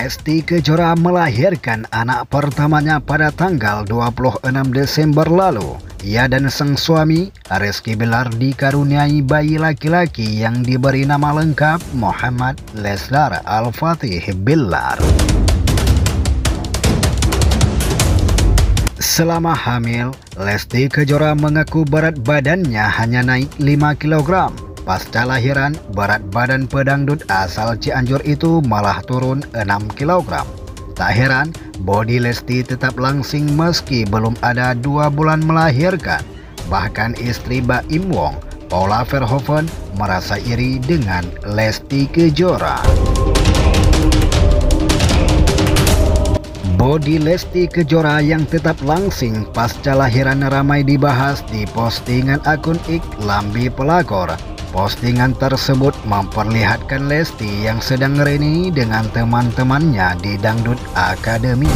Lesti Kejora melahirkan anak pertamanya pada tanggal 26 Desember lalu. Ia dan sang suami, Rizky Bilar dikaruniai bayi laki-laki yang diberi nama lengkap Muhammad Leslar Al-Fatih Bilar. Selama hamil, Lesti Kejora mengaku berat badannya hanya naik 5 kg Pasca lahiran, berat badan pedangdut asal Cianjur itu malah turun 6 kg. Tak heran, body Lesti tetap langsing meski belum ada dua bulan melahirkan. Bahkan istri Baim Wong, Paula Verhoeven, merasa iri dengan Lesti Kejora. Body Lesti Kejora yang tetap langsing pasca lahiran ramai dibahas di postingan akun Ik Lambi Pelakor Postingan tersebut memperlihatkan Lesti yang sedang reni dengan teman-temannya di Dangdut Academy.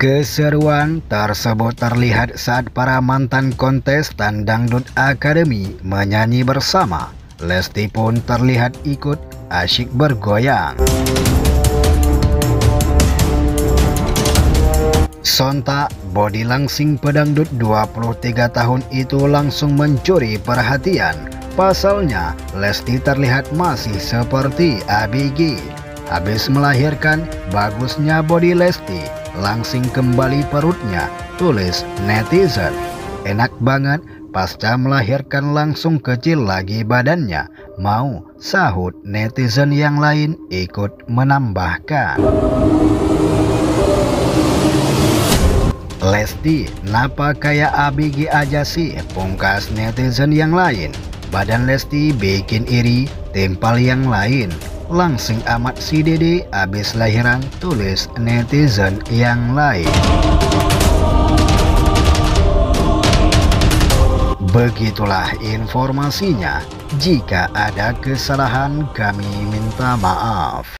Keseruan tersebut terlihat saat para mantan kontestan Dangdut Academy menyanyi bersama. Lesti pun terlihat ikut asyik bergoyang. Sontak, body langsing pedangdut 23 tahun itu langsung mencuri perhatian. Pasalnya, Lesti terlihat masih seperti ABG. Habis melahirkan, bagusnya body Lesti, langsing kembali perutnya, tulis netizen. Enak banget, pasca melahirkan langsung kecil lagi badannya. Mau sahut netizen yang lain ikut menambahkan. Lesti, napa kayak ABG aja sih? Pungkas netizen yang lain. Badan Lesti bikin iri, tempal yang lain. Langsung amat si dede abis lahiran tulis netizen yang lain. Begitulah informasinya. Jika ada kesalahan kami minta maaf.